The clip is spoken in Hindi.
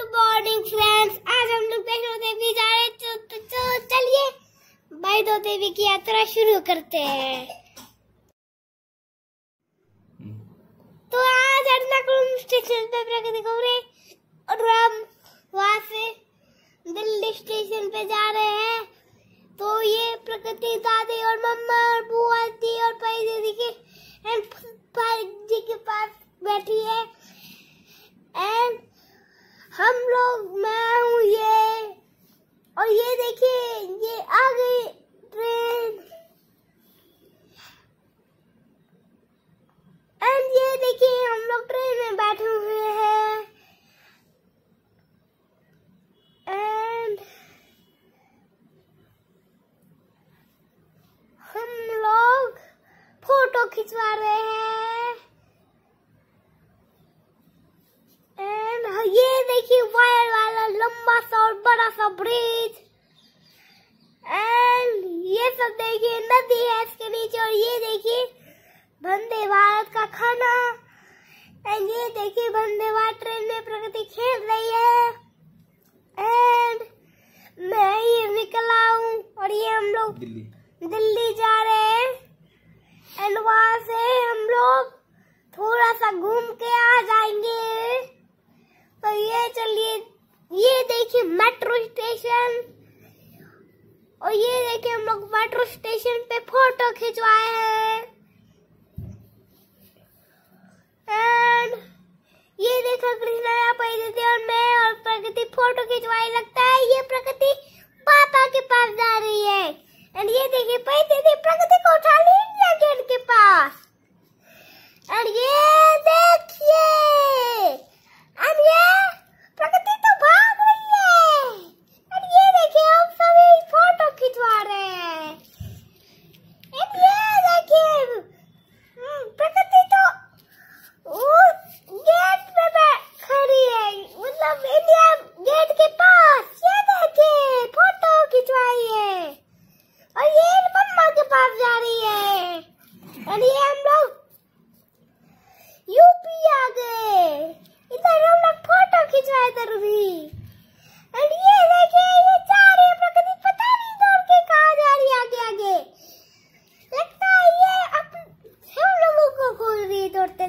गुड मॉर्निंग फ्रेंड्स आज हम लोग वैष्णो देवी जा रहे तो, तो, तो चलिए वैष्णो देवी की यात्रा शुरू करते हैं। तो आज एर्नाकुलम स्टेशन पे प्रगति खबरे और हम वहाँ से दिल्ली स्टेशन पे जा रहे हैं। तो ये प्रकृति दादी और मम्मा और बुआ जी और भाई दीदी के एंड जी के पास बैठी है। एंड हम लोग मैं हूँ ये। और ये देखिए, ये आ गई ट्रेन एंड ये देखिए, हम लोग ट्रेन में बैठे हुए हैं। एंड हम लोग फ़ोटो खिंचवा रहे हैं एंड ये देखिए वायर वाला लंबा सा और बड़ा सा ब्रिज। एंड ये सब देखिए नदी है इसके नीचे और ये देखिए वंदे भारत का खाना। एंड ये देखिए वंदे भारत ट्रेन में प्रगति खेल रही है। एंड मैं ये निकला हूँ और ये हम लोग दिल्ली। दिल्ली जा रहे हैं। एंड वहाँ से हम लोग थोड़ा सा घूम के आ जाएँगे। तो ये चलिए ये देखिए मेट्रो स्टेशन और ये देखिए हम लोग मेट्रो स्टेशन पे फ़ोटो खिंचवाए हैं। एंड ये देखो कृष्णा यहाँ पे दीदी और मैं और प्रगति फ़ोटो खिंचवाए, लगता है ये प्रगति पापा के पास जा रही है। एंड ये देखिए भाई दीदी प्रगति को उठा ली इंडिया गेट के पास एंड ये देखिए एंड ये प्रगति तो भाग रही है एंड ये देखिए हम सभी फ़ोटो खिंचवा रहे हैं एंड ये देखिए हम्म, प्रगति तो वो गेट पे बै- खड़ी है मतलब इंडिया गेट के पास ये देखिए फ़ोटो खिंचवाई है और ये मम्मा के पास जा रही है और ये हम लोग यूपी आ गए इधर हम लोग फ़ोटो खिंचवाए इधर भी और ये देखिए ये जा रही है प्रगति पता नहीं दौड़ के कहाँ जा रही है आगे आगे लगता है ये अब हम लोगों को खोल रही है